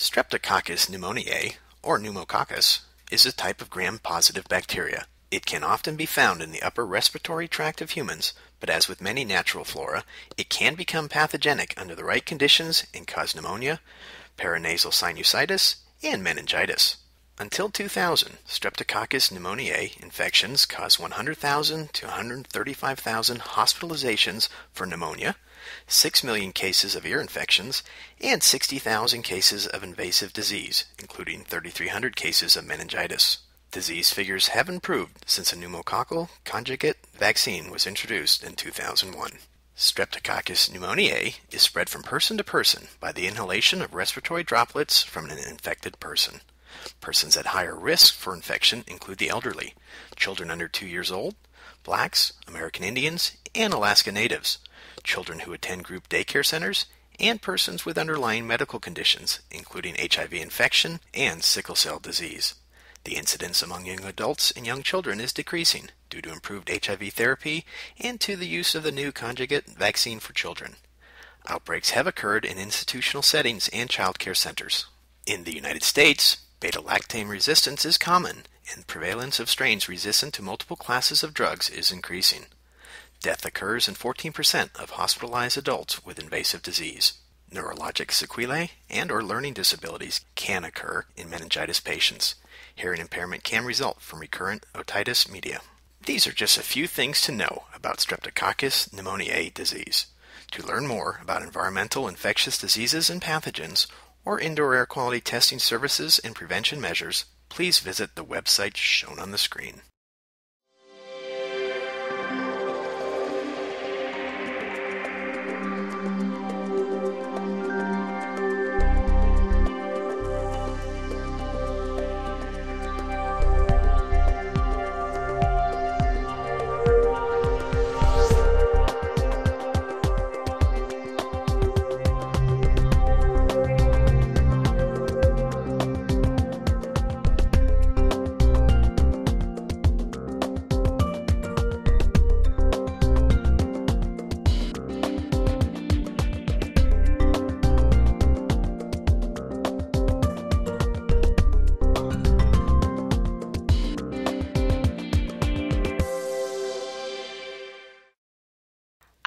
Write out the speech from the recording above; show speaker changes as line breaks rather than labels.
Streptococcus pneumoniae, or pneumococcus, is a type of gram-positive bacteria. It can often be found in the upper respiratory tract of humans, but as with many natural flora, it can become pathogenic under the right conditions and cause pneumonia, paranasal sinusitis, and meningitis. Until 2000, Streptococcus pneumoniae infections caused 100,000 to 135,000 hospitalizations for pneumonia, 6 million cases of ear infections, and 60,000 cases of invasive disease, including 3,300 cases of meningitis. Disease figures have improved since a pneumococcal conjugate vaccine was introduced in 2001. Streptococcus pneumoniae is spread from person to person by the inhalation of respiratory droplets from an infected person. Persons at higher risk for infection include the elderly, children under two years old, blacks, American Indians, and Alaska Natives, children who attend group daycare centers, and persons with underlying medical conditions, including HIV infection and sickle cell disease. The incidence among young adults and young children is decreasing due to improved HIV therapy and to the use of the new conjugate vaccine for children. Outbreaks have occurred in institutional settings and child care centers. In the United States, Beta-lactam resistance is common, and prevalence of strains resistant to multiple classes of drugs is increasing. Death occurs in 14% of hospitalized adults with invasive disease. Neurologic sequelae and or learning disabilities can occur in meningitis patients. Hearing impairment can result from recurrent otitis media. These are just a few things to know about Streptococcus pneumoniae disease. To learn more about environmental infectious diseases and pathogens or indoor air quality testing services and prevention measures, please visit the website shown on the screen.